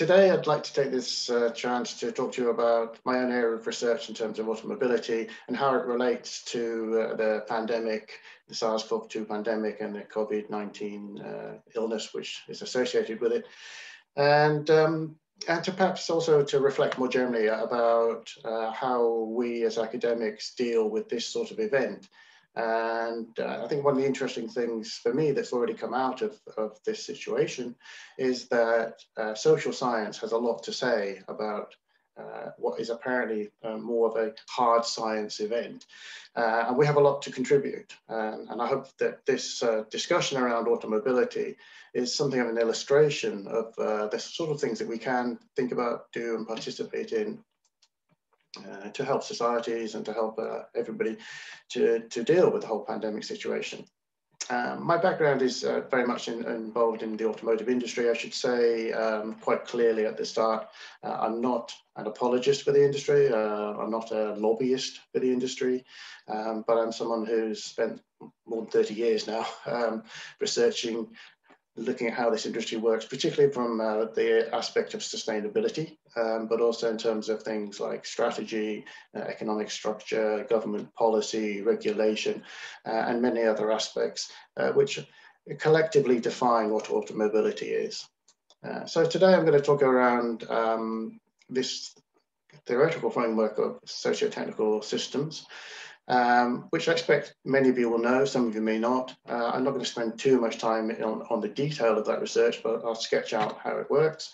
today I'd like to take this uh, chance to talk to you about my own area of research in terms of automobility and how it relates to uh, the pandemic, the SARS-CoV-2 pandemic and the COVID-19 uh, illness which is associated with it. And, um, and to perhaps also to reflect more generally about uh, how we as academics deal with this sort of event. And uh, I think one of the interesting things for me that's already come out of, of this situation is that uh, social science has a lot to say about uh, what is apparently uh, more of a hard science event. Uh, and we have a lot to contribute. and I hope that this uh, discussion around automobility is something of an illustration of the sort of things that we can think about, do and participate in uh, to help societies and to help uh, everybody to, to deal with the whole pandemic situation. Um, my background is uh, very much in, involved in the automotive industry. I should say um, quite clearly at the start, uh, I'm not an apologist for the industry. Uh, I'm not a lobbyist for the industry, um, but I'm someone who's spent more than 30 years now um, researching looking at how this industry works, particularly from uh, the aspect of sustainability, um, but also in terms of things like strategy, uh, economic structure, government policy, regulation, uh, and many other aspects, uh, which collectively define what automobility is. Uh, so today I'm going to talk around um, this theoretical framework of socio-technical systems, um, which I expect many of you will know, some of you may not. Uh, I'm not going to spend too much time on, on the detail of that research, but I'll sketch out how it works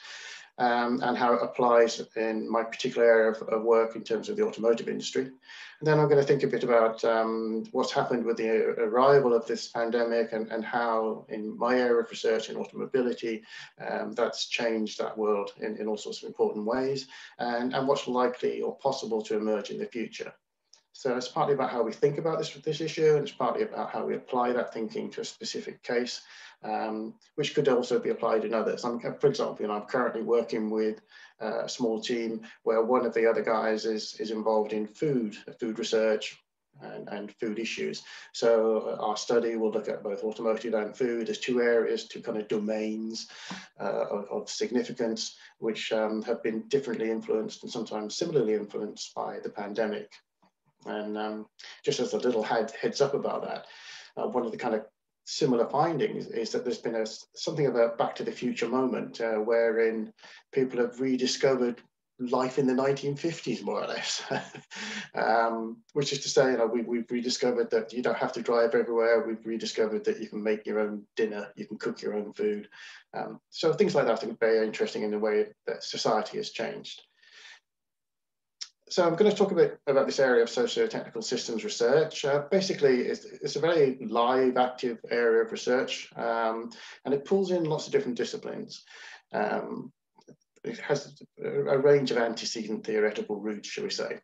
um, and how it applies in my particular area of, of, work in terms of the automotive industry. And then I'm going to think a bit about um, what's happened with the arrival of this pandemic and, and how in my area of research in automobility, um, that's changed that world in, in all sorts of important ways and, and what's likely or possible to emerge in the future. So it's partly about how we think about this, this issue, and it's partly about how we apply that thinking to a specific case, um, which could also be applied in others. I'm, for example, you know, I'm currently working with uh, a small team where one of the other guys is, is involved in food, food research, and, and, food issues. So our study will look at both automotive and food as two areas, two kind of domains uh, of, of, significance, which um, have been differently influenced and sometimes similarly influenced by the pandemic. And um, just as a little head, heads up about that, uh, one of the kind of similar findings is that there's been a, something of a back to the future moment uh, wherein people have rediscovered life in the 1950s, more or less, um, which is to say, you know, we, we've rediscovered that you don't have to drive everywhere. We've rediscovered that you can make your own dinner, you can cook your own food. Um, so things like that are very interesting in the way that society has changed so I'm going to talk a bit about this area of socio-technical systems research. Uh, basically, it's, it's, a very live, active area of research, um, and it pulls in lots of different disciplines. Um, it has a range of antecedent theoretical roots, shall we say.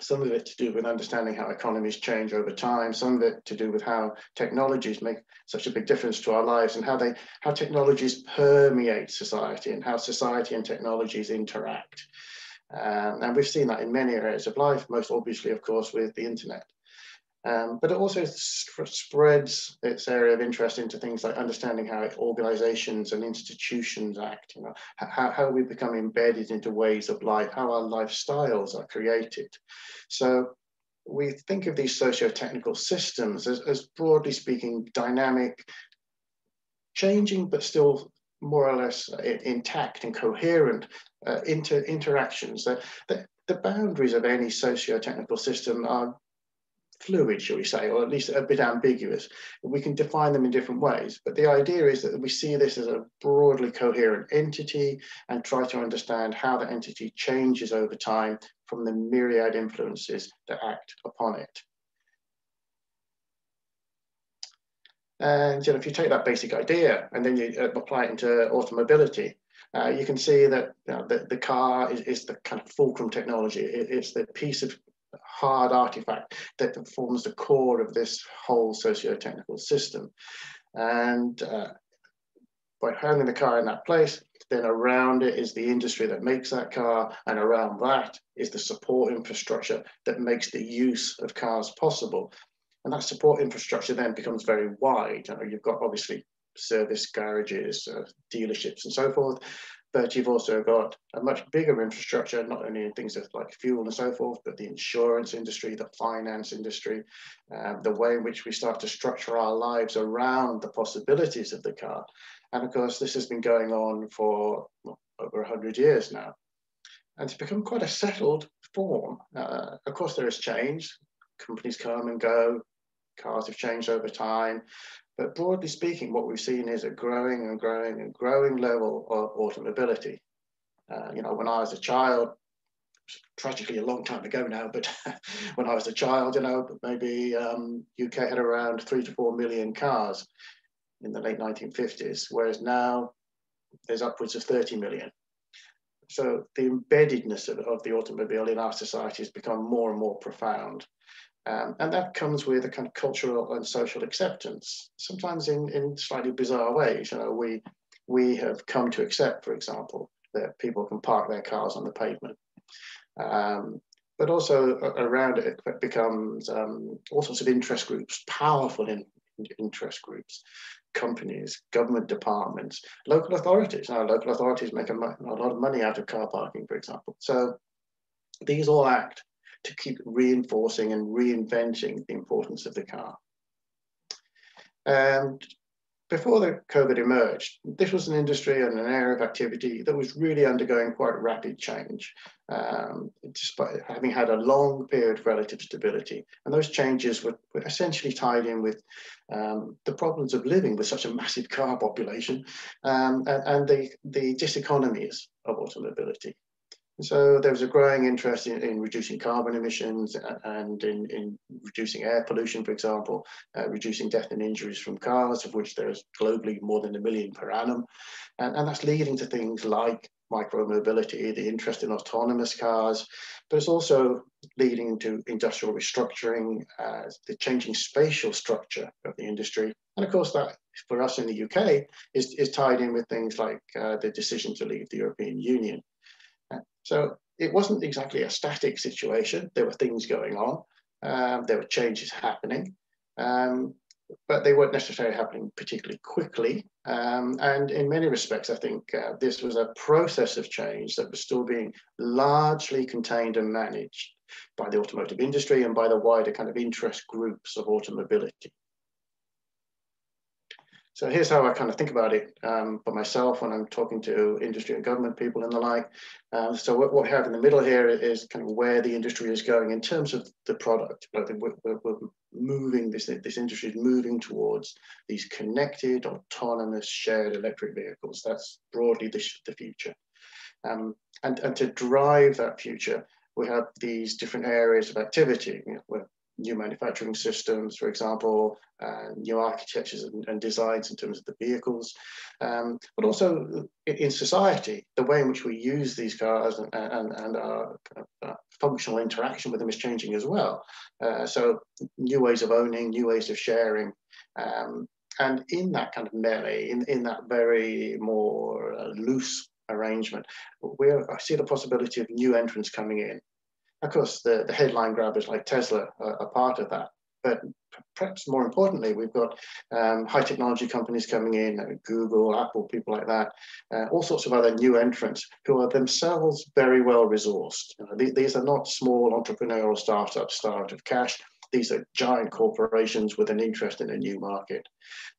Some of it to do with understanding how economies change over time, some of it to do with how technologies make such a big difference to our lives and how they how technologies permeate society and how society and technologies interact. Um, and we've seen that in many areas of life, most obviously, of course, with the internet. Um, but it also spreads its area of interest into things like understanding how organizations and institutions act, you know, how, how we become embedded into ways of life, how our lifestyles are created. So we think of these socio-technical systems as, as broadly speaking, dynamic, changing, but still more or less uh, intact and coherent uh, inter interactions. The, the, the boundaries of any socio-technical system are fluid, shall we say, or at least a bit ambiguous. We can define them in different ways, but the idea is that we see this as a broadly coherent entity and try to understand how the entity changes over time from the myriad influences that act upon it. And you know, if you take that basic idea and then you apply it into automobility, uh, you can see that you know, the, the car is, is the kind of fulcrum technology. It, it's the piece of hard artifact that forms the core of this whole socio-technical system. And uh, by having the car in that place, then around it is the industry that makes that car, and around that is the support infrastructure that makes the use of cars possible. And that support infrastructure then becomes very wide. You've got obviously service garages, uh, dealerships, and so forth. but you've also got a much bigger infrastructure, not only in things like fuel and so forth, but the insurance industry, the finance industry, um, the way in which we start to structure our lives around the possibilities of the car. And of course, this has been going on for well, over 100 years now. And it's become quite a settled form. Uh, of course, there is change. Companies come and go, cars have changed over time. But broadly speaking, what we've seen is a growing and growing and growing level of automobility. Uh, you know, when I was a child, tragically a long time ago now, but when I was a child, you know, maybe um, UK had around three to four million cars in the late 1950s, whereas now there's upwards of 30 million. So the embeddedness of, of the automobile in our society has become more and more profound. Um, and that comes with a kind of cultural and social acceptance, sometimes in, in slightly bizarre ways. You know, we, we have come to accept, for example, that people can park their cars on the pavement. Um, but also around it, it becomes um, all sorts of interest groups, powerful in, interest groups, companies, government departments, local authorities. Now, local authorities make a, a lot of money out of car parking, for example. So these all act to keep reinforcing and reinventing the importance of the car. And before the COVID emerged, this was an industry and an area of activity that was really undergoing quite rapid change, um, despite having had a long period of relative stability. And those changes were, were essentially tied in with um, the problems of living with such a massive car population um, and, and the, the diseconomies of automobility. So there was a growing interest in, in reducing carbon emissions and in, in, reducing air pollution, for example, uh, reducing death and injuries from cars, of which there's globally more than a million per annum. And, and that's leading to things like micromobility, the interest in autonomous cars, but it's also leading to industrial restructuring, uh, the changing spatial structure of the industry. And of course, that for us in the UK is, is tied in with things like uh, the decision to leave the European Union. So it wasn't exactly a static situation. There were things going on. Um, there were changes happening, um, but they weren't necessarily happening particularly quickly. Um, and in many respects, I think uh, this was a process of change that was still being largely contained and managed by the automotive industry and by the wider kind of interest groups of automobility. So here's how I kind of think about it um, for myself when I'm talking to industry and government people and the like. Um, so what, what, we have in the middle here is kind of where the industry is going in terms of the product. I we're, we're, moving, this, this industry is moving towards these connected, autonomous, shared electric vehicles. That's broadly the, the future. Um, and, and to drive that future, we have these different areas of activity. You know, new manufacturing systems, for example, uh, new architectures and, and, designs in terms of the vehicles, um, but also in society, the way in which we use these cars and, and, and our uh, functional interaction with them is changing as well. Uh, so new ways of owning, new ways of sharing. Um, and in that kind of melee, in, in that very more uh, loose arrangement, we I see the possibility of new entrants coming in. Of course, the, the headline grabbers like Tesla are, are part of that. But perhaps more importantly, we've got um, high technology companies coming in, uh, Google, Apple, people like that, uh, all sorts of other new entrants who are themselves very well resourced. You know, th these are not small entrepreneurial startups starved of cash. These are giant corporations with an interest in a new market.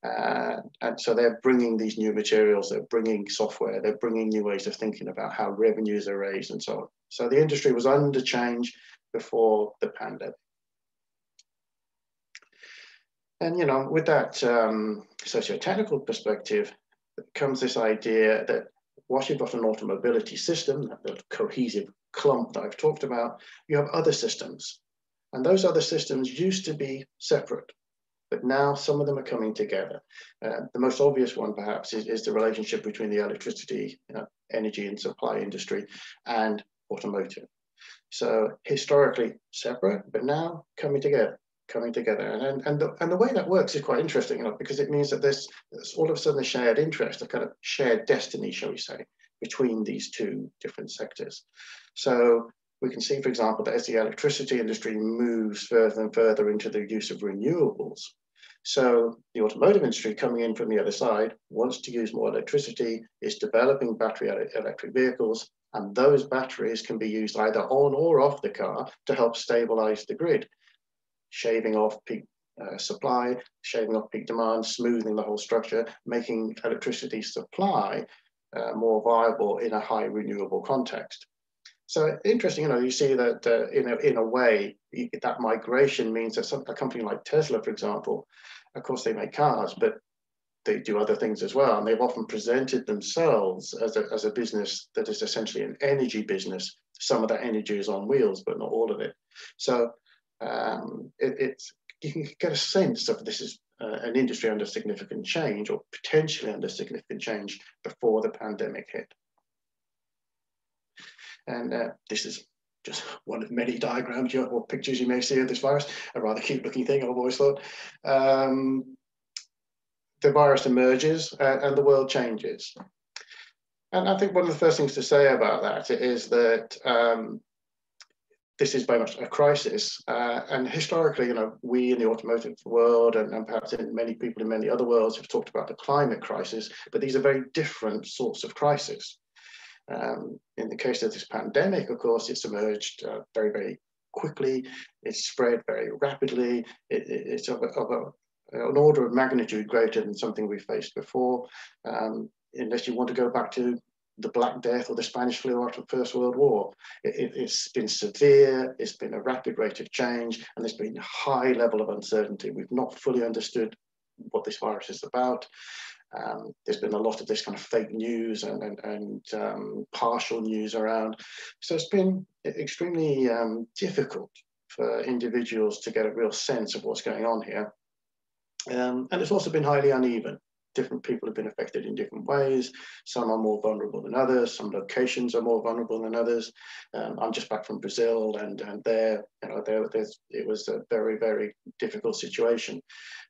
Uh, and so they're bringing these new materials, they're bringing software, they're bringing new ways of thinking about how revenues are raised and so on. So the industry was under change before the pandemic. And you know, with that um, socio-technical perspective, comes this idea that once you've got an automobility system, that cohesive clump that I've talked about, you have other systems and those other systems used to be separate, but now some of them are coming together. Uh, the most obvious one, perhaps, is, is the relationship between the electricity, you know, energy and supply industry and automotive. So historically separate, but now coming together coming together. And, and, the, and the way that works is quite interesting, you know, because it means that there's, there's all of a sudden a shared interest, a kind of shared destiny, shall we say, between these two different sectors. So we can see, for example, that as the electricity industry moves further and further into the use of renewables, So the automotive industry coming in from the other side wants to use more electricity, is developing battery electric vehicles, and those batteries can be used either on or off the car to help stabilize the grid, shaving off peak uh, supply, shaving off peak demand, smoothing the whole structure, making electricity supply uh, more viable in a high renewable context. So interesting, you know, you see that uh, in, a, in a way, that migration means that some, a company like Tesla, for example, of course they make cars, but they do other things as well. And they've often presented themselves as a, as a business that is essentially an energy business. Some of that energy is on wheels, but not all of it. So um, it, it's you can get a sense of this is uh, an industry under significant change or potentially under significant change before the pandemic hit. And uh, this is just one of many diagrams or pictures you may see of this virus, a rather cute looking thing, I've always thought. Um, the virus emerges uh, and the world changes. And I think one of the first things to say about that is that um, this is very much a crisis. Uh, and historically, you know, we in the automotive world and, and, perhaps in many people in many other worlds have talked about the climate crisis, but these are very different sorts of crisis. Um, in the case of this pandemic, of course, it's emerged uh, very, very quickly. It's spread very rapidly. It, it, it's of, a, of a, an order of magnitude greater than something we faced before. Um, unless you want to go back to the Black Death or the Spanish flu after the First World War. It, has it, been severe, it's been a rapid rate of change, and there's been a high level of uncertainty. We've not fully understood what this virus is about. Um, there's been a lot of this kind of fake news and, and, and um, partial news around. So it's been extremely um, difficult for individuals to get a real sense of what's going on here. Um, and it's also been highly uneven different people have been affected in different ways. Some are more vulnerable than others. Some locations are more vulnerable than others. Um, I'm just back from Brazil, and and there, you know, there, it was a very very difficult situation,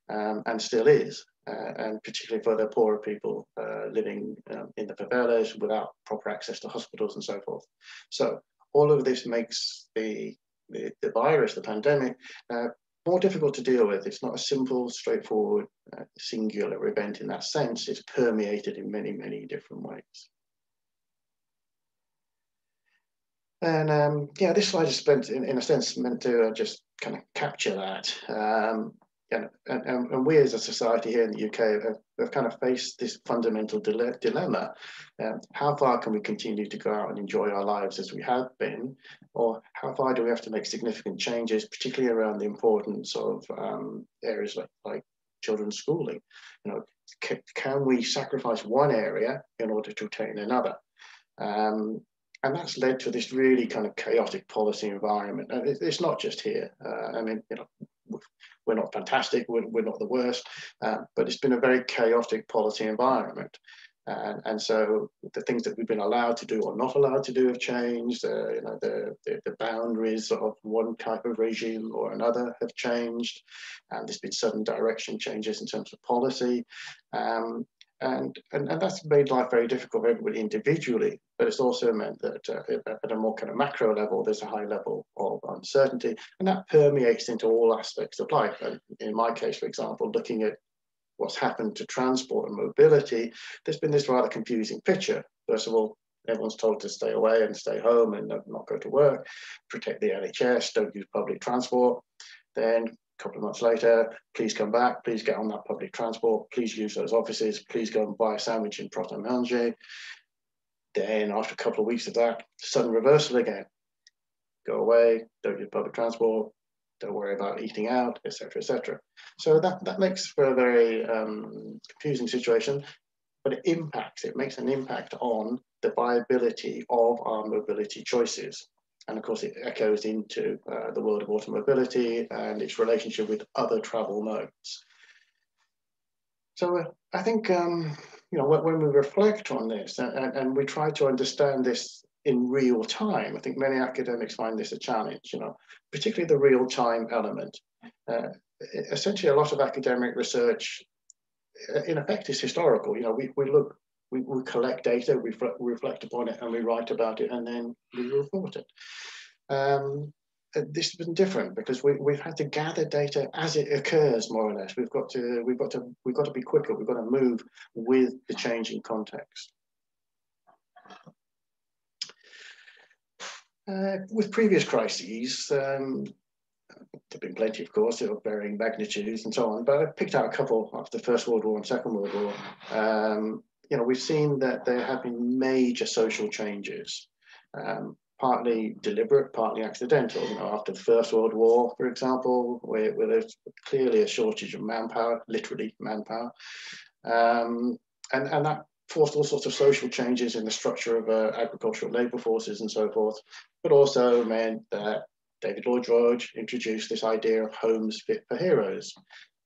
um, and still is, uh, and particularly for the poorer people uh, living um, in the favelas without proper access to hospitals and so forth. So all of this makes the the, the virus, the pandemic, uh, more difficult to deal with. It's not a simple, straightforward, uh, singular event in that sense. It's permeated in many, many different ways. And um, yeah, this slide is spent in, in a sense meant to just kind of capture that. Um, and, and, and, we as a society here in the UK have, have kind of faced this fundamental dile dilemma. Um, how far can we continue to go out and enjoy our lives as we have been? Or how far do we have to make significant changes, particularly around the importance of um, areas like, like children's schooling? You know, can we sacrifice one area in order to attain another? Um, and that's led to this really kind of chaotic policy environment. And it's not just here. Uh, I mean, you know, we're not fantastic, we're, we're not the worst, uh, but it's been a very chaotic policy environment. And, and so the things that we've been allowed to do or not allowed to do have changed. Uh, you know, the, the, the, boundaries of one type of regime or another have changed. And there's been sudden direction changes in terms of policy. Um, and, and, and that's made life very difficult for everybody individually, but it's also meant that uh, at a more kind of macro level, there's a high level of uncertainty, and that permeates into all aspects of life. And in my case, for example, looking at what's happened to transport and mobility, there's been this rather confusing picture. First of all, everyone's told to stay away and stay home and not go to work, protect the NHS, don't use public transport. Then couple of months later, please come back, please get on that public transport, please use those offices, please go and buy a sandwich in Pret a Manger. Then after a couple of weeks of that, sudden reversal again. Go away, don't use public transport, don't worry about eating out, etc., etc. So that, that makes for a very um, confusing situation, but it impacts, it makes an impact on the viability of our mobility choices. And of course, it echoes into uh, the world of automobility and its relationship with other travel modes. So uh, I think, um, you know, when, we reflect on this and, and, we try to understand this in real time, I think many academics find this a challenge, you know, particularly the real time element. Uh, essentially, a lot of academic research, uh, in effect, is historical. You know, we, we look we, we collect data, we reflect upon it, and we write about it, and then we report it. Um, this has been different because we, we've had to gather data as it occurs, more or less. We've got to we've got to we've got to be quicker. We've got to move with the changing context. Uh, with previous crises, um, there've been plenty, of course, of varying magnitudes and so on, but I picked out a couple after the First World War and Second World War. Um, you know, we've seen that there have been major social changes. Um, partly deliberate, partly accidental. You know, after the First World War, for example, where, where there's clearly a shortage of manpower, literally manpower, um, and and that forced all sorts of social changes in the structure of uh, agricultural labour forces and so forth, but also meant that David Lloyd George introduced this idea of homes fit for heroes.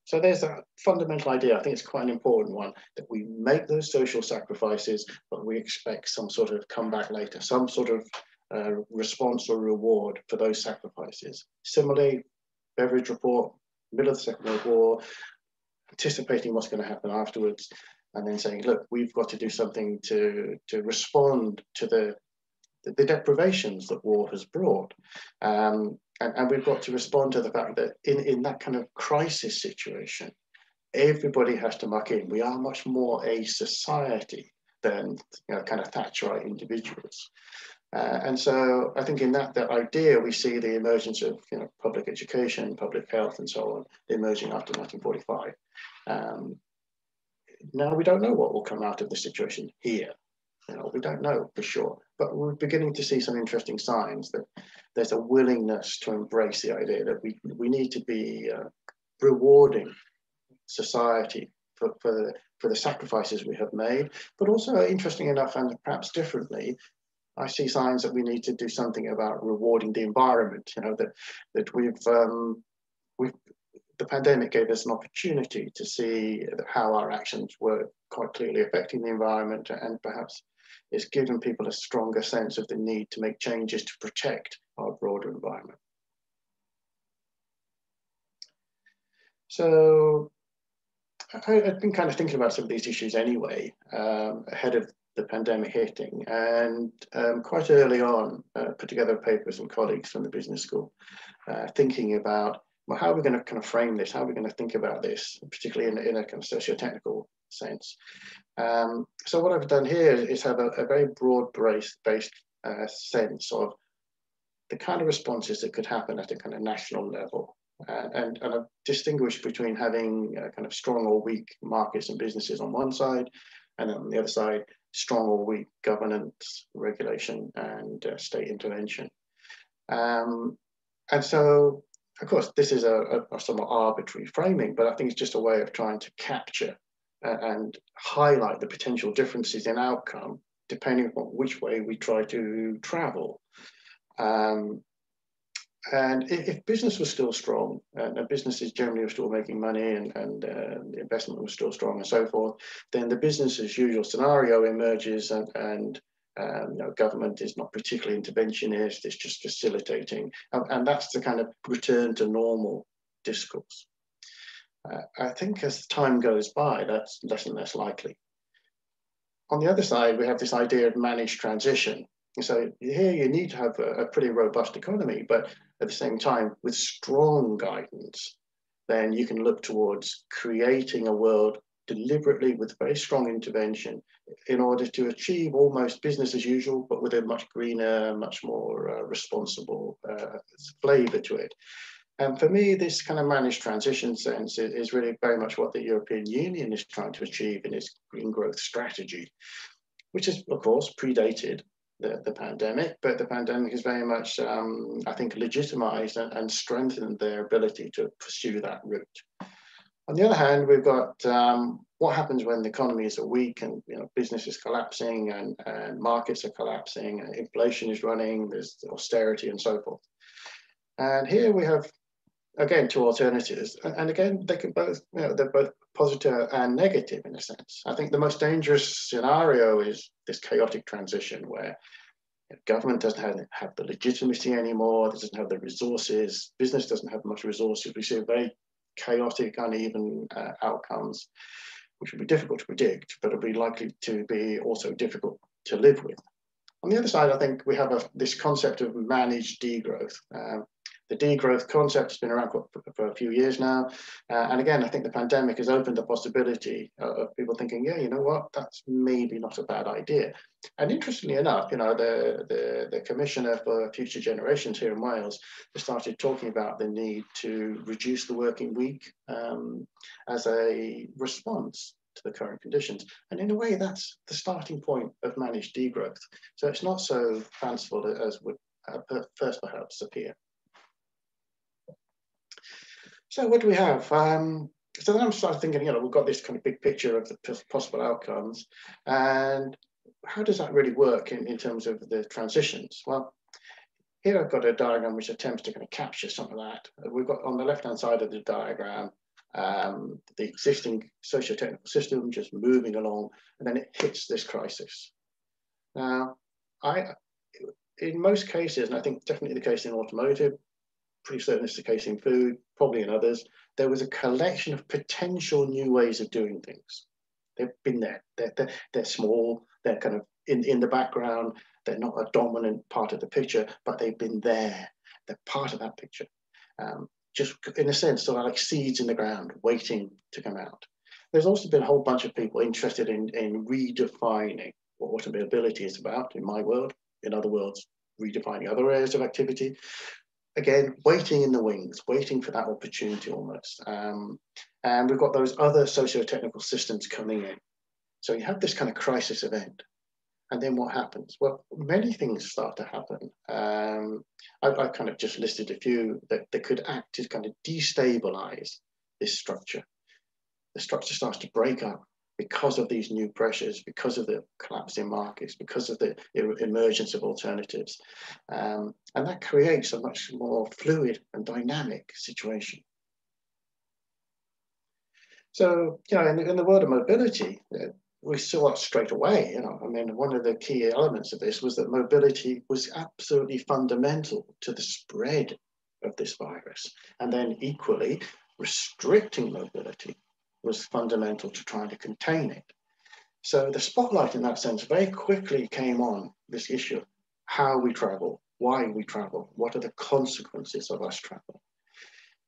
So there's a fundamental idea, I think it's quite an important one, that we make those social sacrifices, but we expect some sort of comeback later, some sort of uh, response or reward for those sacrifices. Similarly, Beveridge report, middle of the Second World War, anticipating what's going to happen afterwards, and then saying, look, we've got to do something to, to respond to the, the, the deprivations that war has brought. Um, and, and we've got to respond to the fact that in, in that kind of crisis situation, everybody has to muck in. We are much more a society than you know, kind of Thatcherite individuals. Uh, and so I think in that, that idea, we see the emergence of you know, public education, public health, and so on, emerging after 1945. Um, now we don't know what will come out of the situation here. You know, we don't know for sure, but we're beginning to see some interesting signs that there's a willingness to embrace the idea that we, we need to be uh, rewarding society for, for, for the sacrifices we have made, but also interesting enough and perhaps differently, I see signs that we need to do something about rewarding the environment. You know that that we've um, we've the pandemic gave us an opportunity to see how our actions were quite clearly affecting the environment, and perhaps it's given people a stronger sense of the need to make changes to protect our broader environment. So I, have been kind of thinking about some of these issues anyway, um, ahead of the pandemic hitting. And um, quite early on, uh, put together a paper with some colleagues from the business school, uh, thinking about well, how are we going to kind of frame this? How are we going to think about this, particularly in, in a kind of socio-technical sense? Um, so what I've done here is have a, a very broad-based based, uh, sense of the kind of responses that could happen at a kind of national level. Uh, and, and I've distinguished between having uh, kind of strong or weak markets and businesses on one side, and then on the other side, strong or weak governance, regulation, and uh, state intervention. Um, and so, of course, this is a, a, somewhat arbitrary framing, but I think it's just a way of trying to capture and highlight the potential differences in outcome depending on which way we try to travel. Um, and if, business was still strong, and businesses generally were still making money, and, and uh, the investment was still strong, and so forth, then the business as usual scenario emerges, and, and um, you know, government is not particularly interventionist; it's just facilitating, and, and that's the kind of return to normal discourse. Uh, I think as time goes by, that's less and less likely. On the other side, we have this idea of managed transition, so here you need to have a, a, pretty robust economy, but at the same time, with strong guidance, then you can look towards creating a world deliberately with very strong intervention in order to achieve almost business as usual, but with a much greener, much more uh, responsible uh, flavor to it. And for me, this kind of managed transition sense is, is really very much what the European Union is trying to achieve in its green growth strategy, which is, of course, predated the, the pandemic, but the pandemic has very much, um, I think, legitimized and, and, strengthened their ability to pursue that route. On the other hand, we've got um, what happens when the economy is weak and you know business is collapsing and, and markets are collapsing and inflation is running, there's austerity and so forth. And here we have again two alternatives. And again they can both you know they're both positive and negative in a sense. I think the most dangerous scenario is this chaotic transition where government doesn't have, have the legitimacy anymore doesn't have the resources business doesn't have much resources. We see very chaotic uneven uh, outcomes which would be difficult to predict but it'll be likely to be also difficult to live with. On the other side i think we have a, this concept of managed degrowth um, The degrowth concept has been around for, for a few years now. Uh, and again, I think the pandemic has opened the possibility of people thinking, yeah, you know what, that's maybe not a bad idea. And interestingly enough, you know, the, the, the Commissioner for Future Generations here in Wales has started talking about the need to reduce the working week um, as a response to the current conditions. And in a way, that's the starting point of managed degrowth. So it's not so fanciful as would uh, first perhaps appear. So what do we have? Um, so then I'm starting thinking, you know, we've got this kind of big picture of the possible outcomes, and how does that really work in, in terms of the transitions? Well, here I've got a diagram which attempts to kind of capture some of that. We've got on the left-hand side of the diagram, um, the existing socio-technical system just moving along, and then it hits this crisis. Now, I, in most cases, and I think definitely the case in automotive, pretty certain it's the case in food, probably in others, there was a collection of potential new ways of doing things. They've been there. They're, they're, they're small, they're kind of in, in the background, they're not a dominant part of the picture, but they've been there. They're part of that picture. Um, just in a sense, sort of like seeds in the ground waiting to come out. There's also been a whole bunch of people interested in, in redefining what automobility is about in my world, in other worlds, redefining other areas of activity. Again, waiting in the wings, waiting for that opportunity almost. Um, and we've got those other socio-technical systems coming in. So you have this kind of crisis event. And then what happens? Well, many things start to happen. Um, I, I, kind of just listed a few that, that could act to kind of destabilize this structure. The structure starts to break up because of these new pressures, because of the collapse in markets, because of the emergence of alternatives. Um, and that creates a much more fluid and dynamic situation. So, you know, in, in the world of mobility, uh, we saw straight away. You know, I mean, one of the key elements of this was that mobility was absolutely fundamental to the spread of this virus. And then equally, restricting mobility was fundamental to trying to contain it. So the spotlight in that sense very quickly came on this issue of how we travel, why we travel, what are the consequences of us travel.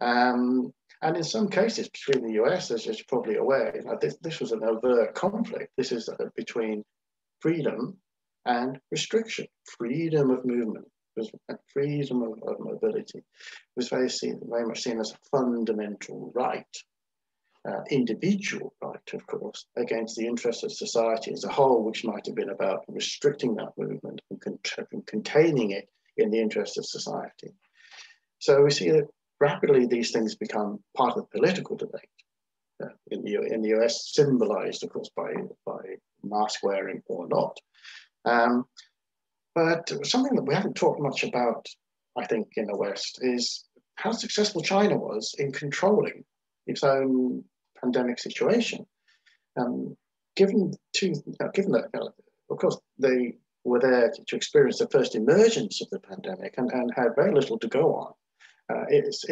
Um, and in some cases between the US, as you're probably aware, you know, this, this was an overt conflict. This is uh, between freedom and restriction, freedom of movement, was freedom of, of mobility was very, seen, very much seen as a fundamental right uh, individual right, of course, against the interests of society as a whole, which might have been about restricting that movement and, and containing it in the interests of society. So we see that rapidly these things become part of the political debate. Uh, in, the, in the US, symbolized, of course, by, by mask wearing or not. Um, but something that we haven't talked much about, I think, in the West is how successful China was in controlling its own pandemic situation. Um, given to uh, given that, uh, of course, they were there to, experience the first emergence of the pandemic and, and had very little to go on. Uh, it's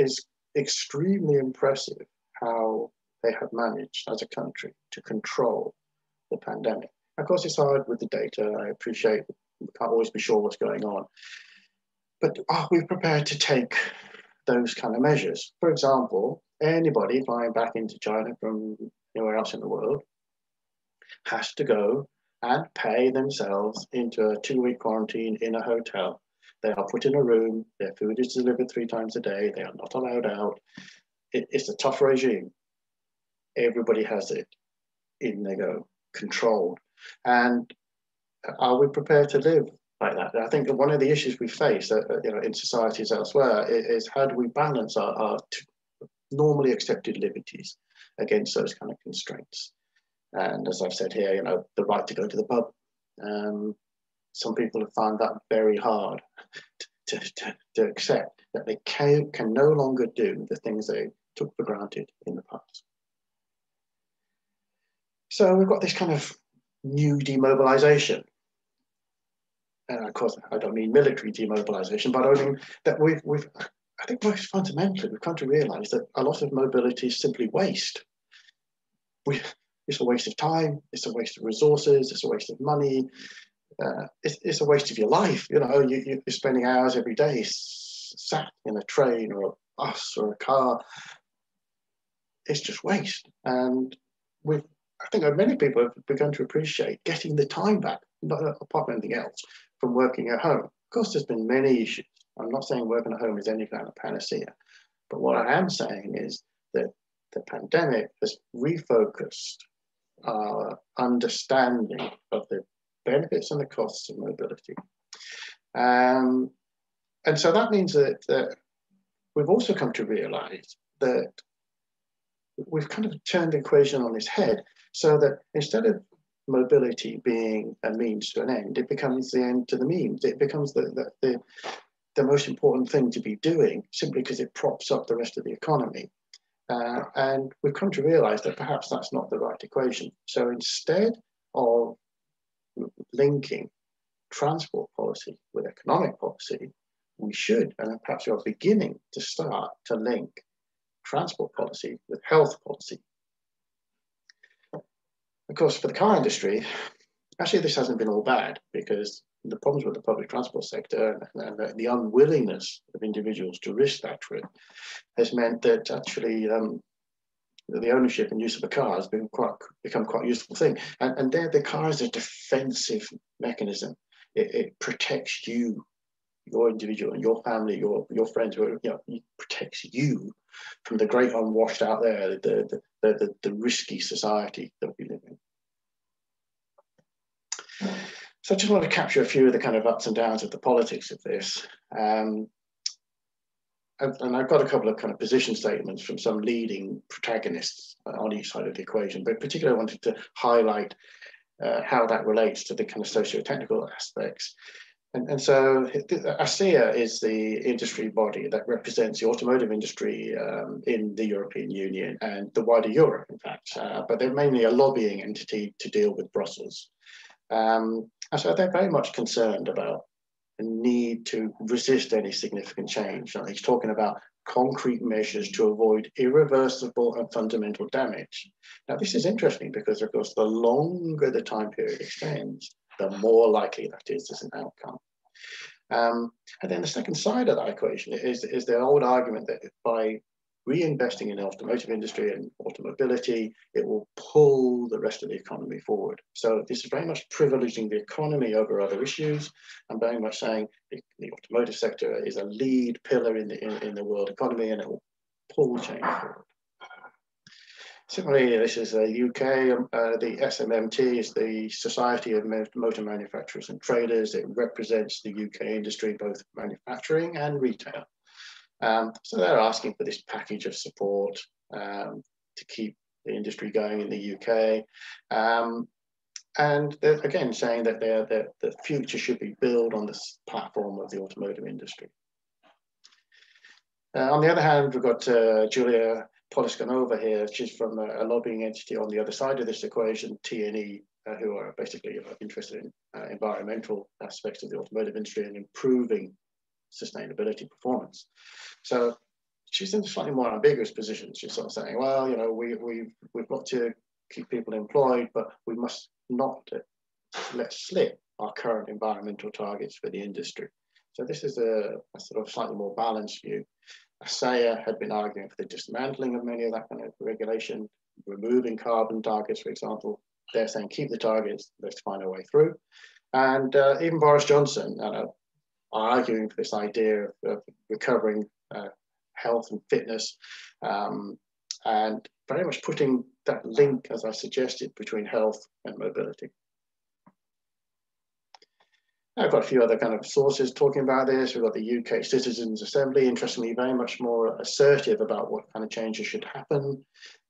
extremely impressive how they have managed as a country to control the pandemic. Of course, it's hard with the data. I appreciate we can't always be sure what's going on. But are we prepared to take those kind of measures? For example, anybody flying back into China from anywhere else in the world has to go and pay themselves into a two week quarantine in a hotel. They are put in a room, their food is delivered three times a day, they are not allowed out. It, it's a tough regime. Everybody has it. In they go, controlled. And are we prepared to live like that? I think one of the issues we face uh, you know, in societies elsewhere is, is how do we balance our, our normally accepted liberties against those kind of constraints. And as I've said here, you know, the right to go to the pub. Um, some people have found that very hard to, to, to accept that they can, can no longer do the things they took for granted in the past. So we've got this kind of new demobilization. And of course, I don't mean military demobilization, but I mean that we've, we've I think most fundamentally, we've come to realize that a lot of mobility is simply waste. We, it's a waste of time, it's a waste of resources, it's a waste of money, uh, it's, it's, a waste of your life. You know, you, are spending hours every day sat in a train or a bus or a car, it's just waste. And we've, I think many people have begun to appreciate getting the time back, apart from anything else, from working at home. Of course, there's been many issues. I'm not saying working at home is any kind of panacea, but what I am saying is that the pandemic has refocused our understanding of the benefits and the costs of mobility. Um, and so that means that, that we've also come to realize that we've kind of turned the equation on its head so that instead of mobility being a means to an end, it becomes the end to the means. It becomes the, the, the, the most important thing to be doing simply because it props up the rest of the economy. Uh, and we've come to realize that perhaps that's not the right equation. So instead of linking transport policy with economic policy, we should, and perhaps we are beginning to start to link transport policy with health policy. Of course, for the car industry, actually this hasn't been all bad because the problems with the public transport sector and, and the unwillingness of individuals to risk that trip has meant that actually um, the ownership and use of a car has been quite become quite a useful thing. And, and there, the car is a defensive mechanism. It, it protects you, your individual, and your family, your your friends. You know, it protects you from the great unwashed out there, the the the, the, the risky society that we live in. So I just want to capture a few of the kind of ups and downs of the politics of this. Um, and, and, I've got a couple of kind of position statements from some leading protagonists on each side of the equation, but particularly I wanted to highlight uh, how that relates to the kind of socio-technical aspects. And, and so ACEA is the industry body that represents the automotive industry um, in the European Union and the wider Europe, in fact, uh, but they're mainly a lobbying entity to deal with Brussels. Um, and so they're very much concerned about the need to resist any significant change. he's talking about concrete measures to avoid irreversible and fundamental damage. Now, this is interesting because, of course, the longer the time period extends, the more likely that is as an outcome. Um, and then the second side of that equation is, is the old argument that by reinvesting in the automotive industry and automobility, it will pull the rest of the economy forward. So this is very much privileging the economy over other issues and very much saying the, the automotive sector is a lead pillar in the, in, in, the world economy and it will pull change forward. Similarly, this is the UK, um, uh, the SMMT is the Society of Motor Manufacturers and Traders. It represents the UK industry, both manufacturing and retail. Um, so they're asking for this package of support um, to keep the industry going in the UK. Um, and they're again saying that they're, they're, the future should be built on this platform of the automotive industry. Uh, on the other hand, we've got uh, Julia Poliscanova here. She's from a, a, lobbying entity on the other side of this equation, T&E, uh, who are basically interested in uh, environmental aspects of the automotive industry and improving sustainability performance. So she's in a slightly more ambiguous position. She's sort of saying, well, you know, we, we've, we've got to keep people employed, but we must not let slip our current environmental targets for the industry. So this is a, a sort of slightly more balanced view. ACEA had been arguing for the dismantling of many of that kind of regulation, removing carbon targets, for example. They're saying keep the targets, let's find a way through. And uh, even Boris Johnson, uh, arguing for this idea of, of recovering uh, health and fitness, um, and very much putting that link, as I suggested, between health and mobility. I've got a few other kind of sources talking about this. We've got the UK Citizens Assembly, interestingly, very much more assertive about what kind of changes should happen.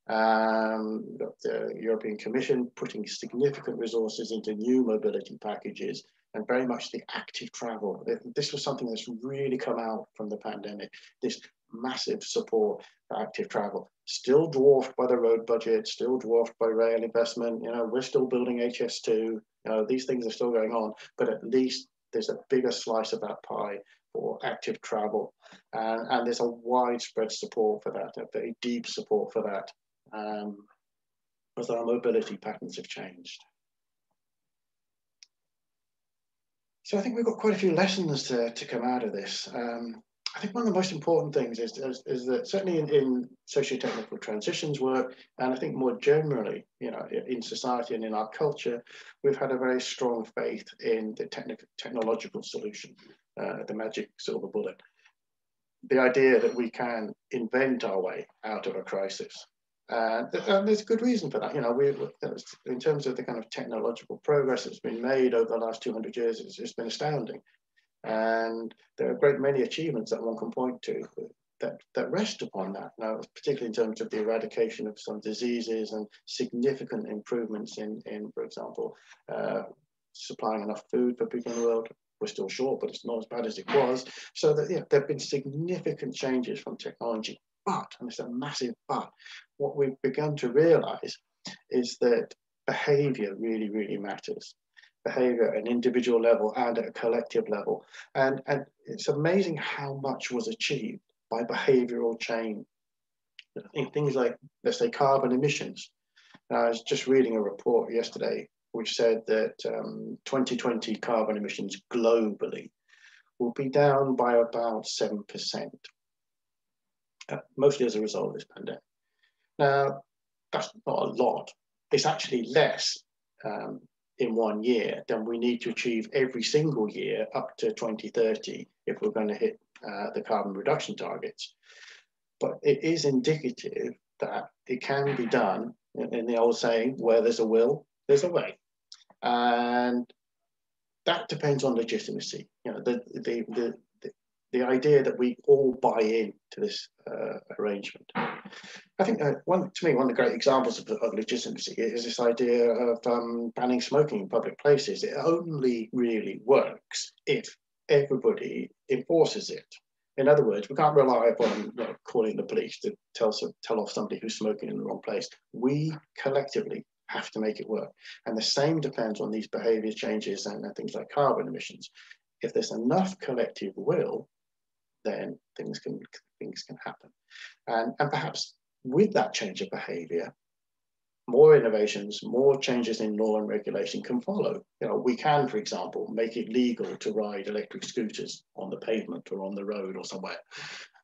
Um, the European Commission putting significant resources into new mobility packages and very much the active travel. This was something that's really come out from the pandemic, this massive support for active travel. Still dwarfed by the road budget, still dwarfed by rail investment. You know, we're still building HS2. You know, these things are still going on, but at least there's a bigger slice of that pie for active travel. And, and there's a widespread support for that, a very deep support for that um, as our mobility patterns have changed. So I think we've got quite a few lessons to, to come out of this. Um, I think one of the most important things is, is, is that certainly in, in socio-technical transitions work, and I think more generally, you know, in society and in our culture, we've had a very strong faith in the technical technological solution, uh, the magic silver bullet. The idea that we can invent our way out of a crisis. And there's a good reason for that. You know, we, in terms of the kind of technological progress that's been made over the last 200 years, it's, it's been astounding. And there are a great many achievements that one can point to that, that rest upon that, now, particularly in terms of the eradication of some diseases and significant improvements in, in for example, uh, supplying enough food for people in the world. We're still short, but it's not as bad as it was. So that yeah, there have been significant changes from technology. But, and it's a massive but, what we've begun to realize is that behavior really, really matters behavior at an individual level and at a collective level. And, and it's amazing how much was achieved by behavioral change. Things like, let's say, carbon emissions. I was just reading a report yesterday which said that um, 2020 carbon emissions globally will be down by about 7%, uh, mostly as a result of this pandemic. Now, that's not a lot. It's actually less um, in one year than we need to achieve every single year up to 2030 if we're going to hit uh, the carbon reduction targets. But it is indicative that it can be done in the old saying, where there's a will, there's a way. And that depends on legitimacy. You know, the, the, the, the idea that we all buy in to this uh, arrangement. I think uh, one to me one of the great examples of, of legitimacy is this idea of um, banning smoking in public places. It only really works if everybody enforces it. In other words, we can't rely upon you know, calling the police to tell some, tell off somebody who's smoking in the wrong place. We collectively have to make it work. And the same depends on these behavior changes and, and things like carbon emissions. If there's enough collective will, then things can things can happen. And, and perhaps with that change of behavior, more innovations, more changes in law and regulation can follow. You know, we can, for example, make it legal to ride electric scooters on the pavement or on the road or somewhere.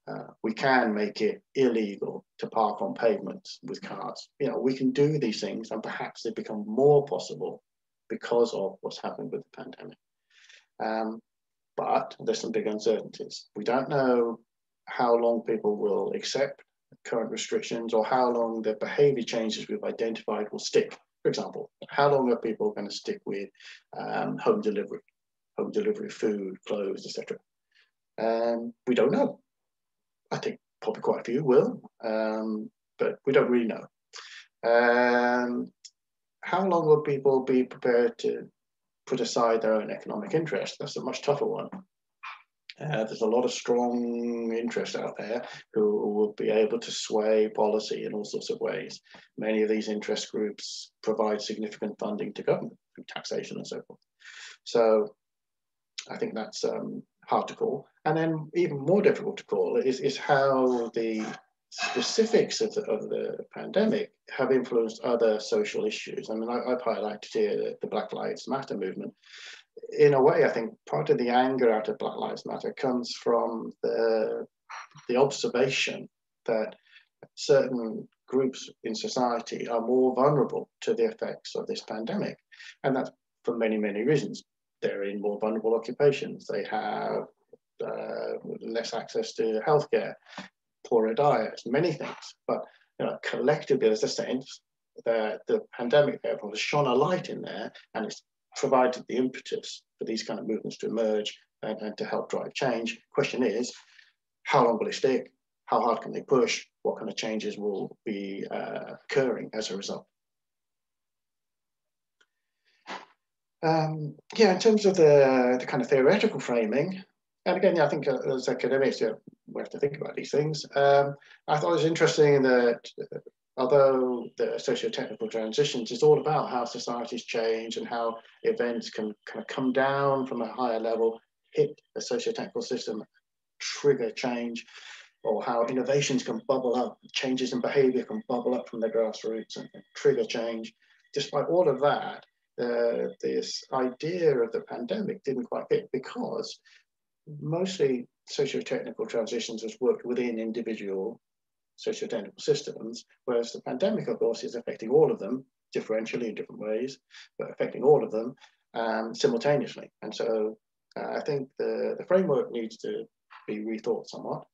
Uh, we can make it illegal to park on pavements with cars. You know, we can do these things and perhaps they become more possible because of what's happened with the pandemic. Um, but there's some big uncertainties. We don't know how long people will accept current restrictions or how long the behavior changes we've identified will stick. For example, how long are people going to stick with um, home delivery, home delivery food, clothes, etc. Um, we don't know. I think probably quite a few will, um, but we don't really know. Um, how long will people be prepared to put aside their own economic interest. That's a much tougher one. Uh, there's a lot of strong interest out there who will be able to sway policy in all sorts of ways. Many of these interest groups provide significant funding to government through taxation and so forth. So I think that's um, hard to call. And then even more difficult to call is, is how the specifics of the, of the pandemic have influenced other social issues. I mean, I, have highlighted here the, the Black Lives Matter movement. In a way, I think part of the anger out of Black Lives Matter comes from the, the observation that certain groups in society are more vulnerable to the effects of this pandemic. And that's for many, many reasons. They're in more vulnerable occupations. They have uh, less access to healthcare poorer diet, many things. But you know, collectively, there's a sense that the pandemic therefore has shone a light in there and it's provided the impetus for these kind of movements to emerge and, and to help drive change. Question is, how long will it stick? How hard can they push? What kind of changes will be uh, occurring as a result? Um, yeah, in terms of the, the kind of theoretical framing, and again, yeah, I think uh, as academics, yeah, we have to think about these things. Um, I thought it was interesting that although the socio-technical transitions is all about how societies change and how events can kind of come down from a higher level, hit a socio-technical system, trigger change, or how innovations can bubble up, changes in behavior can bubble up from the grassroots and, and trigger change. Despite all of that, uh, this idea of the pandemic didn't quite fit because mostly socio-technical transitions has worked within individual socio-technical systems, whereas the pandemic, of course, is affecting all of them differentially in different ways, but affecting all of them um, simultaneously. And so uh, I think the, the framework needs to be rethought somewhat.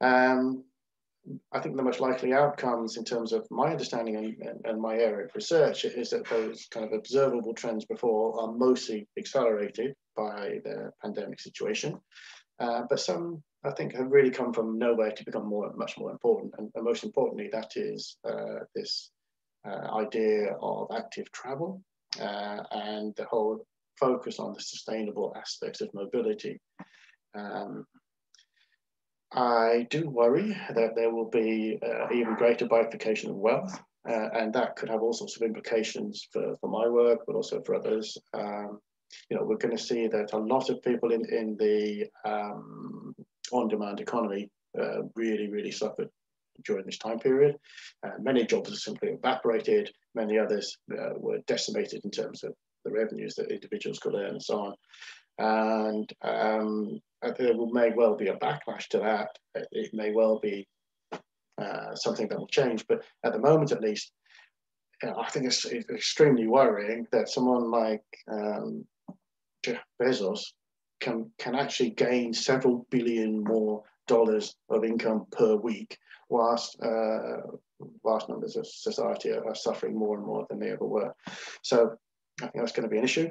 Um, I think the most likely outcomes in terms of my understanding and, and, my area of research is that those kind of observable trends before are mostly accelerated by the pandemic situation. Uh, but some, I think, have really come from nowhere to become more, much more important. And, and most importantly, that is uh, this uh, idea of active travel uh, and the whole focus on the sustainable aspects of mobility. Um, I do worry that there will be uh, even greater bifurcation of wealth, and that could have all sorts of implications for, for my work, but also for others. Um, you know, we're going to see that a lot of people in, in the um, on-demand economy uh, really, really suffered during this time period. Uh, many jobs simply evaporated. Many others uh, were decimated in terms of the revenues that individuals could earn and so on. And um, there will may well be a backlash to that. It may well be uh, something that will change. But at the moment, at least, you know, I think it's, it's, extremely worrying that someone like um, Jeff Bezos can can actually gain several billion more dollars of income per week, whilst uh, vast numbers of society are, are, suffering more and more than they ever were. So I think that's going to be an issue.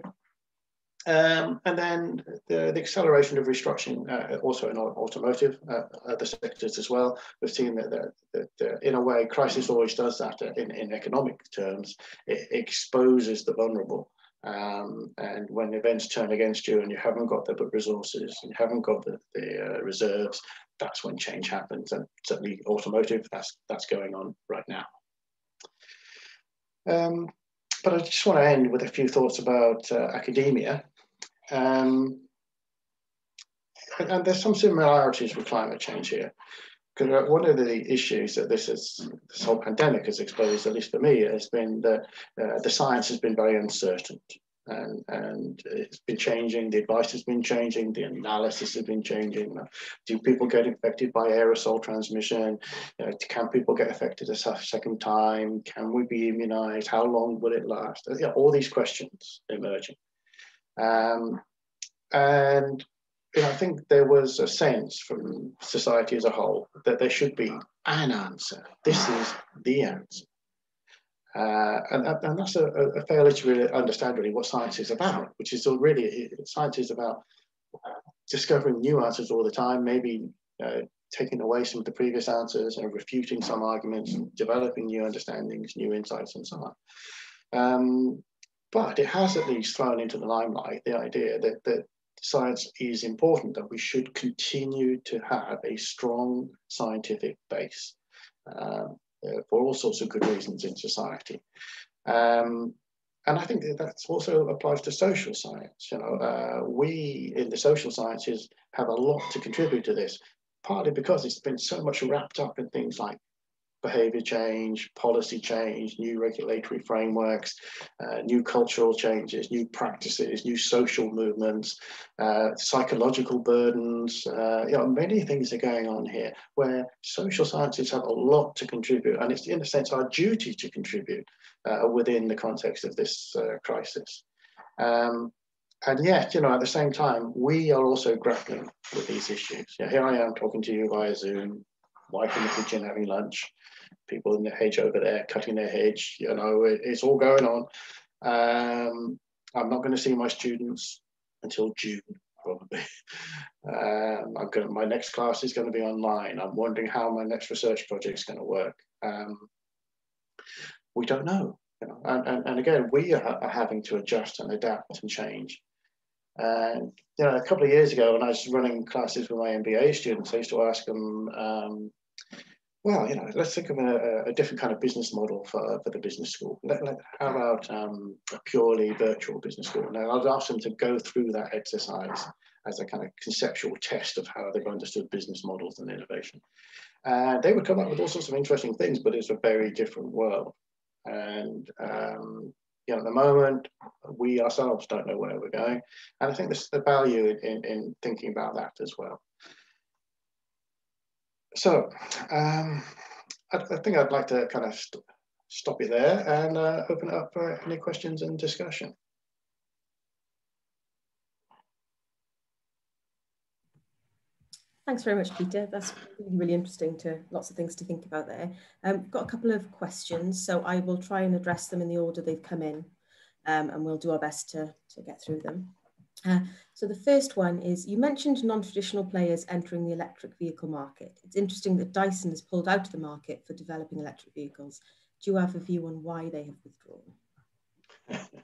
Um, and then the, the, acceleration of restructuring uh, also in automotive, uh, other sectors as well. We've seen that, that, that uh, in a way, crisis always does that in, in economic terms. It exposes the vulnerable. Um, and when events turn against you and you haven't got the resources you haven't got the, the uh, reserves, that's when change happens. And certainly automotive, that's, that's going on right now. Um, but I just want to end with a few thoughts about uh, academia. Um, and, and, there's some similarities with climate change here. Because uh, one of the issues that this is, this whole pandemic has exposed, at least for me, has been that uh, the science has been very uncertain and, and it's been changing. The advice has been changing. The analysis has been changing. Do people get infected by aerosol transmission? Know, can people get affected a second time? Can we be immunized? How long will it last? All these questions emerging. Um, and you know, I think there was a sense from society as a whole that there should be an answer. This is the answer. Uh, and, and that's a, a failure to really understand really what science is about, which is really, science is about discovering new answers all the time, maybe uh, taking away some of the previous answers and refuting some arguments, and developing new understandings, new insights, and so on. Um, but it has at least thrown into the limelight the idea that, that science is important, that we should continue to have a strong scientific base. Um, uh, for all sorts of good reasons in society. Um, and I think that that also applies to social science. You know, uh, we in the social sciences have a lot to contribute to this, partly because it's been so much wrapped up in things like behavior change, policy change, new regulatory frameworks, uh, new cultural changes, new practices, new social movements, uh, psychological burdens. Uh, you know, many things are going on here where social sciences have a lot to contribute, and it's in a sense our duty to contribute uh, within the context of this uh, crisis. Um, and yet, you know, at the same time, we are also grappling with these issues. Know, here I am talking to you via Zoom, wife in the kitchen having lunch, people in the hedge over there cutting their hedge. You know, it, it's all going on. Um, I'm not going to see my students until June, probably. Um, I'm going. My next class is going to be online. I'm wondering how my next research project is going to work. Um, we don't know. You know, and, and, and again, we are, are having to adjust and adapt and change. And you know, a couple of years ago, when I was running classes with my MBA students, I used to ask them, um, well, you know, let's think of a, a, different kind of business model for, for the business school. Let, let, how about um, a purely virtual business school? Now, I'd ask them to go through that exercise as a kind of conceptual test of how they've understood business models and innovation. And they would come up with all sorts of interesting things, but it's a very different world. And um, you know, at the moment, we ourselves don't know where we're going. And I think there's the value in, in thinking about that as well. So um, I, I, think I'd like to kind of st stop you there and uh, open it up for any questions and discussion. Thanks very much, Peter. That's really, really interesting to lots of things to think about there. Um, got a couple of questions, so I will try and address them in the order they've come in, um, and we'll do our best to, to get through them. Uh, so the first one is, you mentioned non-traditional players entering the electric vehicle market. It's interesting that Dyson has pulled out of the market for developing electric vehicles. Do you have a view on why they have withdrawn?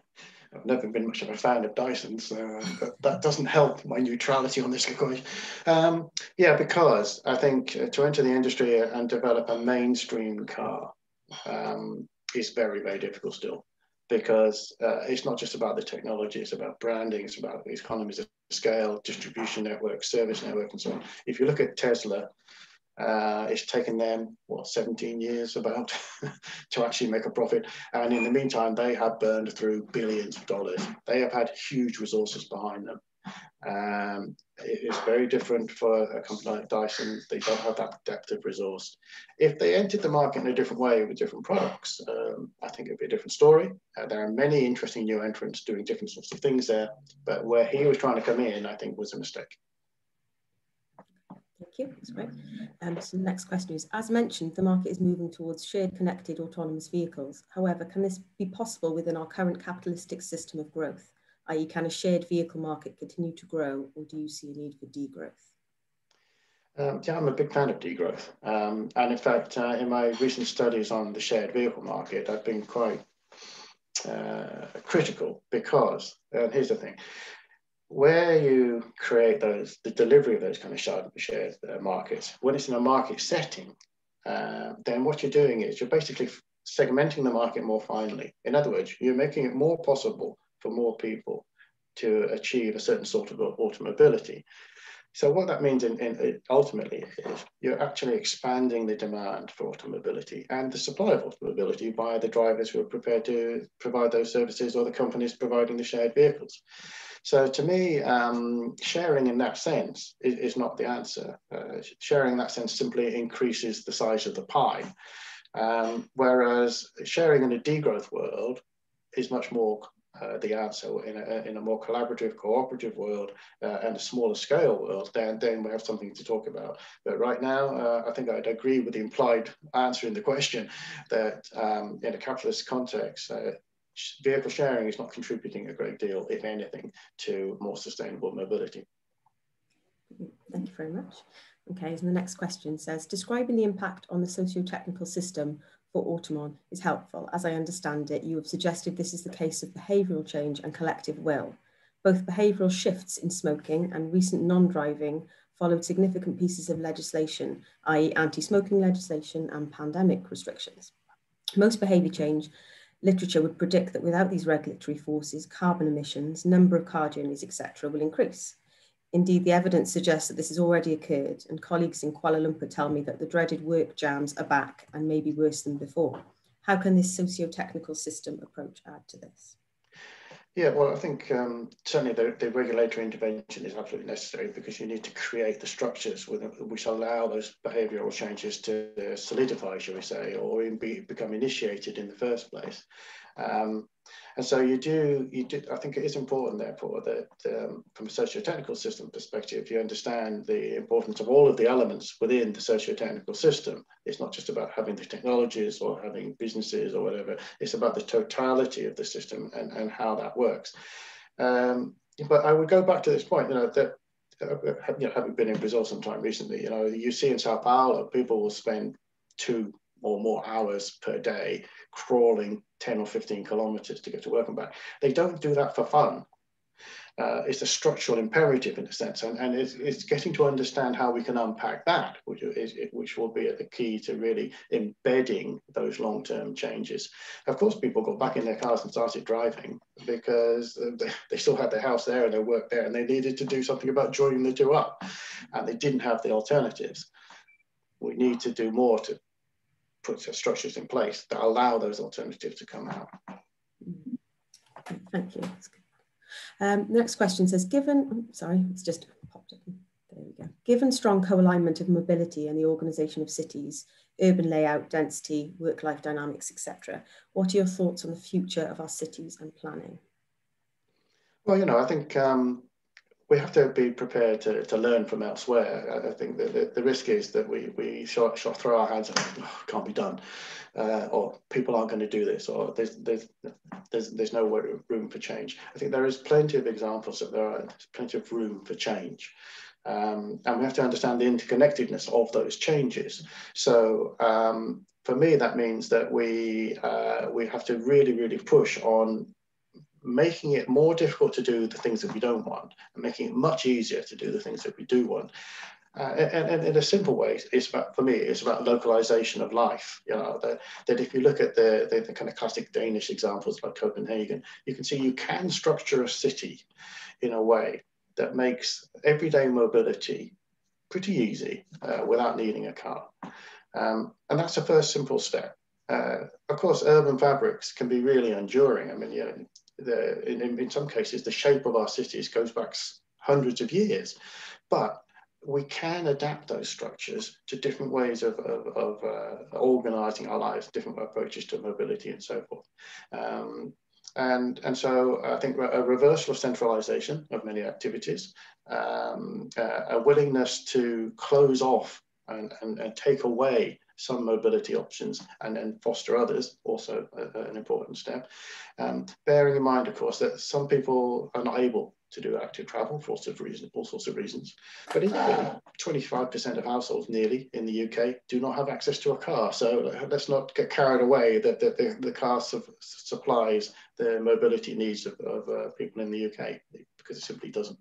I've never been much of a fan of Dyson, so that doesn't help my neutrality on this equation. Um, yeah, because I think uh, to enter the industry and develop a mainstream car um, is very, very difficult still because uh, it's not just about the technology, it's about branding, it's about economies of scale, distribution network, service network, and so on. If you look at Tesla, uh, it's taken them, what, 17 years about to actually make a profit. And in the meantime, they have burned through billions of dollars. They have had huge resources behind them. Um, it's very different for a company like Dyson. They don't have that depth of resource. If they entered the market in a different way with different products, um, I think it'd be a different story. Uh, there are many interesting new entrants doing different sorts of things there, but where he was trying to come in, I think was a mistake. Thank you, that's great. Um, so the next question is, as mentioned, the market is moving towards shared connected autonomous vehicles. However, can this be possible within our current capitalistic system of growth? i.e. can a shared vehicle market continue to grow or do you see a need for degrowth? Um, yeah, I'm a big fan of degrowth. Um, and in fact, uh, in my recent studies on the shared vehicle market, I've been quite uh, critical because, and here's the thing, where you create those, the delivery of those kind of shared, shared uh, markets, when it's in a market setting, uh, then what you're doing is you're basically segmenting the market more finely. In other words, you're making it more possible for more people to achieve a certain sort of automobility. So what that means in, in, ultimately is you're actually expanding the demand for automobility and the supply of automobility by the drivers who are prepared to provide those services or the companies providing the shared vehicles. So to me, um, sharing in that sense is, is not the answer. Uh, sharing in that sense simply increases the size of the pie. Um, whereas sharing in a degrowth world is much more uh, the answer in a, in a more collaborative, cooperative world uh, and a smaller scale world, then, then we have something to talk about. But right now, uh, I think I'd agree with the implied answer in the question that um, in a capitalist context, uh, vehicle sharing is not contributing a great deal, if anything, to more sustainable mobility. Thank you very much. Okay, so the next question says, describing the impact on the socio-technical system for automobility is helpful. As I understand it, you have suggested this is the case of behavioural change and collective will. Both behavioural shifts in smoking and recent non-driving followed significant pieces of legislation, i.e. anti-smoking legislation and pandemic restrictions. Most behaviour change literature would predict that without these regulatory forces, carbon emissions, number of car journeys, etc., will increase. Indeed, the evidence suggests that this has already occurred, and colleagues in Kuala Lumpur tell me that the dreaded work jams are back and maybe worse than before. How can this socio-technical system approach add to this? Yeah, well, I think um, certainly the, the, regulatory intervention is absolutely necessary because you need to create the structures with, which allow those behavioural changes to solidify, shall we say, or be, become initiated in the first place. Um, and so you do, you do, I think it is important, therefore, that um, from a socio-technical system perspective, you understand the importance of all of the elements within the socio-technical system. It's not just about having the technologies or having businesses or whatever. It's about the totality of the system and, and how that works. Um, but I would go back to this point, you know, that uh, you know, having been in Brazil sometime recently, you know, you see in Sao Paulo, people will spend two or more hours per day crawling 10 or 15 kilometers to get to work and back. They don't do that for fun. Uh, it's a structural imperative in a sense, and, and it's, it's, getting to understand how we can unpack that, which, is, which will be at the key to really embedding those long-term changes. Of course, people got back in their cars and started driving because they, they still had their house there and their work there, and they needed to do something about joining the two up, and they didn't have the alternatives. We need to do more to put structures in place that allow those alternatives to come out. Thank you. Um, the next question says, given, sorry, it's just popped up. There we go. Given strong co-alignment of mobility and the organisation of cities, urban layout, density, work-life dynamics, etc., what are your thoughts on the future of our cities and planning? Well, you know, I think um, we have to be prepared to, to learn from elsewhere. I think that the, the risk is that we, we shall, throw our hands up, oh, can't be done, uh, or people aren't going to do this, or there's, there's, there's, there's no room for change. I think there is plenty of examples that there are plenty of room for change. Um, and we have to understand the interconnectedness of those changes. So um, for me, that means that we, uh, we have to really, really push on making it more difficult to do the things that we don't want and making it much easier to do the things that we do want. Uh, and, and, in a simple way, it's about, for me, it's about localization of life. You know, that, that if you look at the, the, the kind of classic Danish examples like Copenhagen, you can see you can structure a city in a way that makes everyday mobility pretty easy uh, without needing a car. Um, and that's the first simple step. Uh, of course, urban fabrics can be really enduring. I mean, you know, the, in, in some cases, the shape of our cities goes back hundreds of years, but we can adapt those structures to different ways of, of, of uh, organizing our lives, different approaches to mobility and so forth. Um, and, and so I think a reversal of centralization of many activities, um, uh, a willingness to close off and, and, and take away some mobility options and then foster others, also a, an important step. Um, bearing in mind, of course, that some people are not able to do active travel for all sorts of reasons, all sorts of reasons. But equally, 25% of households nearly in the UK do not have access to a car. So let's not get carried away that, that the, the car su supplies the mobility needs of, of uh, people in the UK because it simply doesn't.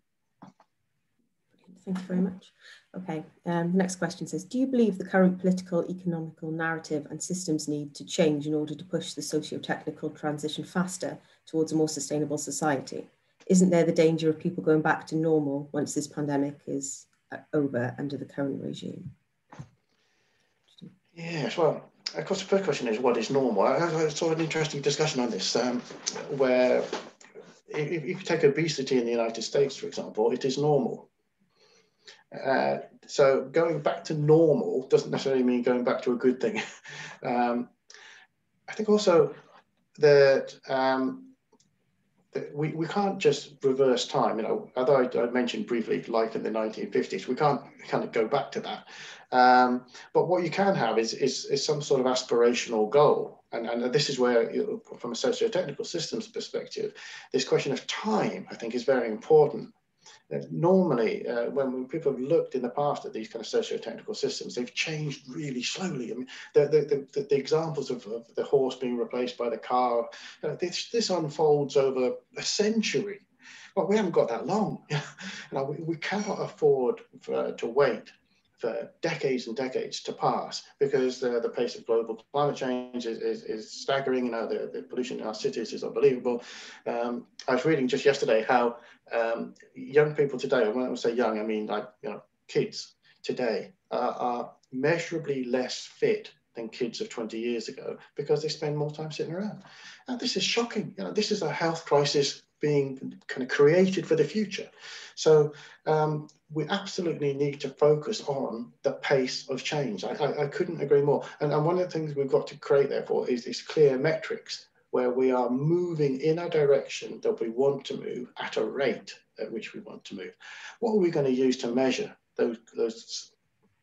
Thank you very much. Okay, um, next question says, do you believe the current political, economical narrative and systems need to change in order to push the socio-technical transition faster towards a more sustainable society? Isn't there the danger of people going back to normal once this pandemic is uh, over under the current regime? Yes, well, of course, the first question is what is normal? I, I saw an interesting discussion on this um, where if you take obesity in the United States, for example, it is normal. Uh, so going back to normal doesn't necessarily mean going back to a good thing. um, I think also that, um, that, we, we can't just reverse time. You know, although I, I, mentioned briefly life in the 1950s, we can't kind of go back to that. Um, but what you can have is, is, is some sort of aspirational goal. And, and this is where, from a socio-technical systems perspective, this question of time, I think, is very important normally, uh, when people have looked in the past at these kind of socio-technical systems, they've changed really slowly. I mean, the, the, the, the examples of, of, the horse being replaced by the car, uh, this, this unfolds over a century. Well, we haven't got that long. you know, we, we cannot afford for, to wait for decades and decades to pass because the, the pace of global climate change is, is, is staggering. You know, the, the pollution in our cities is unbelievable. Um, I was reading just yesterday how um, young people today, when I say young, I mean like, you know, kids today uh, are measurably less fit than kids of 20 years ago because they spend more time sitting around. And this is shocking. You know, this is a health crisis being kind of created for the future. So um, we absolutely need to focus on the pace of change. I, I, I couldn't agree more. And, and, one of the things we've got to create, therefore, is these clear metrics where we are moving in a direction that we want to move at a rate at which we want to move. What are we going to use to measure those, those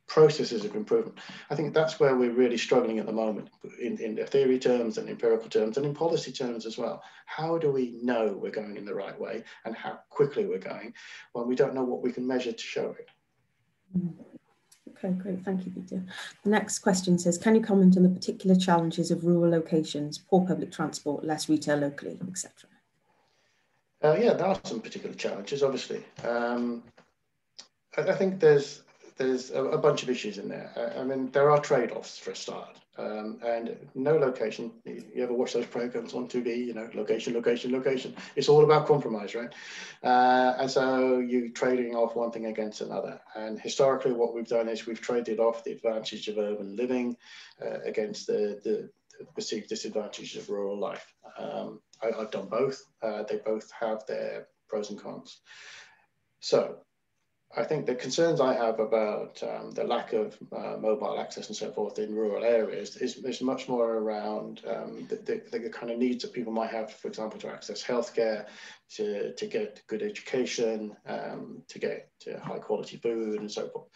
processes of improvement. I think that's where we're really struggling at the moment in, in the theory terms and empirical terms and in policy terms as well. How do we know we're going in the right way and how quickly we're going when we don't know what we can measure to show it? Okay, great. Thank you, Peter. The next question says, can you comment on the particular challenges of rural locations, poor public transport, less retail locally, etc.? Uh, yeah, there are some particular challenges, obviously. Um, I, I think there's there's a, a, bunch of issues in there. Uh, I mean, there are trade-offs for a start. Um, and no location, you ever watch those programs on TV, you know, location, location, location. It's all about compromise, right? Uh, and so you're trading off one thing against another. And historically, what we've done is we've traded off the advantage of urban living uh, against the, the the perceived disadvantages of rural life. Um, I, have done both. Uh, they both have their pros and cons. So I think the concerns I have about um, the lack of uh, mobile access and so forth in rural areas is, is much more around um, the, the, the, kind of needs that people might have, for example, to access healthcare, to, to get good education, um, to get to high quality food and so forth.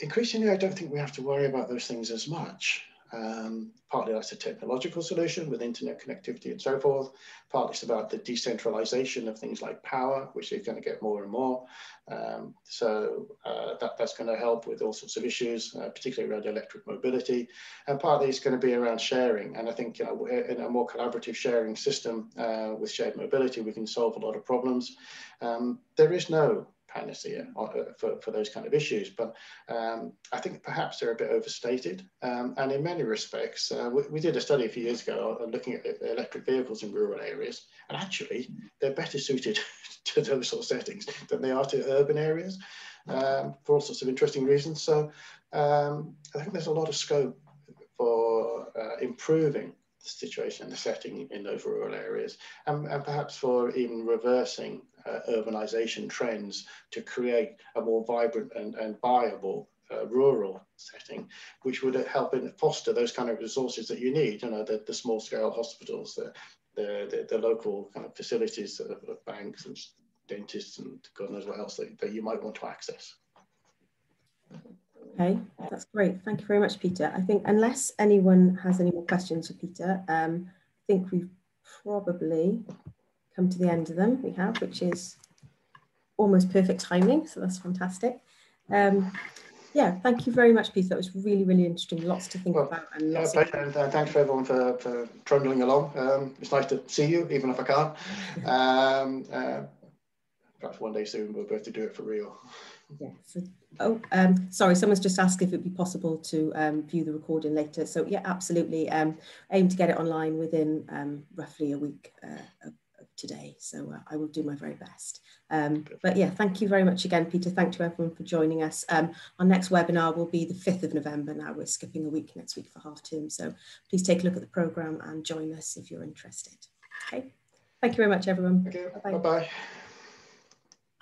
Increasingly, I don't think we have to worry about those things as much. Um, partly that's a technological solution with internet connectivity and so forth. Partly it's about the decentralization of things like power, which is going to get more and more. Um, so uh, that, that's going to help with all sorts of issues, uh, particularly around electric mobility. And partly it's going to be around sharing. And I think you know, in a more collaborative sharing system uh, with shared mobility, we can solve a lot of problems. Um, there is no panacea uh, for, for those kind of issues. But um, I think perhaps they're a bit overstated. Um, and in many respects, uh, we, we, did a study a few years ago uh, looking at electric vehicles in rural areas. And actually, they're better suited to those sort of settings than they are to urban areas um, for all sorts of interesting reasons. So um, I think there's a lot of scope for uh, improving the situation and the setting in those rural areas, and, and perhaps for even reversing uh, urbanization trends to create a more vibrant and, and viable uh, rural setting, which would help in foster those kind of resources that you need, you know, the, the small scale hospitals, the, the, the, local kind of facilities of, of, banks and dentists and God knows what else that, that you might want to access. Okay, that's great. Thank you very much, Peter. I think unless anyone has any more questions for Peter, um, I think we've probably come to the end of them. We have, which is almost perfect timing. So that's fantastic. Um, yeah, thank you very much, Peter. That was really, really interesting. Lots to think well, about. And, lots and uh, thanks for everyone for, for trundling along. Um, it's nice to see you, even if I can't. Um, uh, perhaps one day soon we'll both to do it for real. Yeah. So, oh, um, sorry. Someone's just asked if it'd be possible to um, view the recording later. So yeah, absolutely. Um, aim to get it online within um, roughly a week uh, today. So uh, I will do my very best. Um, but yeah, thank you very much again, Peter. Thank you everyone for joining us. Um, our next webinar will be the 5th of November. Now we're skipping a week next week for half term. So please take a look at the programme and join us if you're interested. Okay. Thank you very much, everyone. Bye-bye.